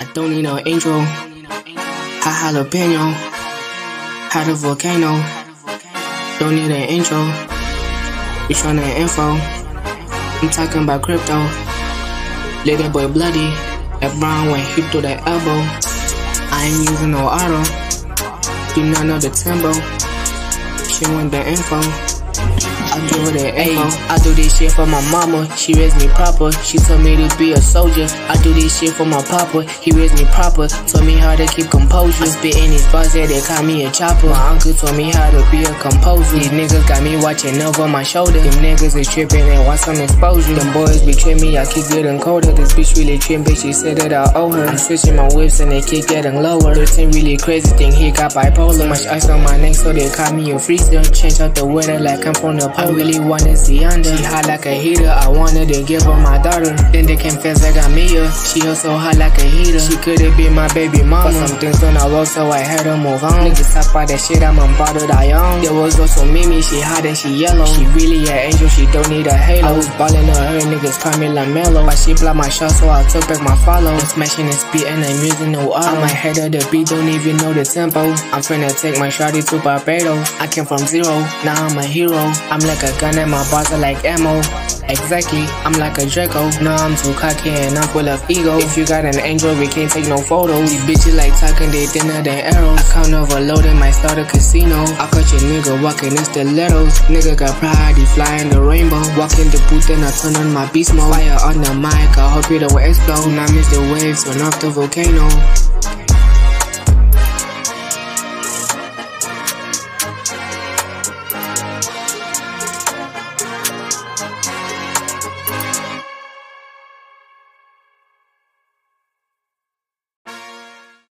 I don't need no angel. High jalapeno. Hot a volcano. Don't need an intro. You trying to info. I'm talking about crypto. Little boy bloody. That Bron went hit to the elbow. I ain't using no auto. Do not know the tempo. She want the info. I that info. I do this shit for my mama, she raised me proper. She told me to be a soldier. I do this shit for my papa, he raised me proper. Told me how to keep composure. I spit in these bars, yeah, they call me a chopper. My uncle told me how to be a composer. These niggas got me watching over my shoulder. Them niggas is tripping and want some exposure. Them boys betray me, I keep getting colder. This bitch really tripping, she said that I owe her. I'm switching my whips and they keep getting lower. 13 really crazy thing, he got bipolar. Much ice on my neck, so they call me a freezer. Change out the weather like I'm from the I really wanna Ziyanda. She hot like a heater. I wanted to give her my daughter. Then they confess I got me up. She also hot like a heater. She could've been my baby mama. But some things don't roll, so I had to move on. Niggas talk about that shit, I'm unbothered, I own. There was also Mimi, she hot and she yellow. She really an angel, she don't need a halo. I was ballin' on her, niggas call me LaMelo. But she blocked my shot, so I took back my follow. I'm smashing and I'm using no auto. I might head of the beat, don't even know the tempo. I'm finna take my shotty to Barbados. I came from zero, now I'm a hero. I'm like a gun and my bars are like ammo. Exactly, I'm like a Draco. No, I'm too cocky and I'm full of ego. If you got an angel, we can't take no photos. These bitches like talking, they thinner than arrows. Count overloaded, might start a casino. I catch a nigga walking in stilettos. Nigga got pride, he flying the rainbow. Walk in the booth and I turn on my beast mode. Fire on the mic, I hope it don't explode. Now I miss the waves, run off the volcano.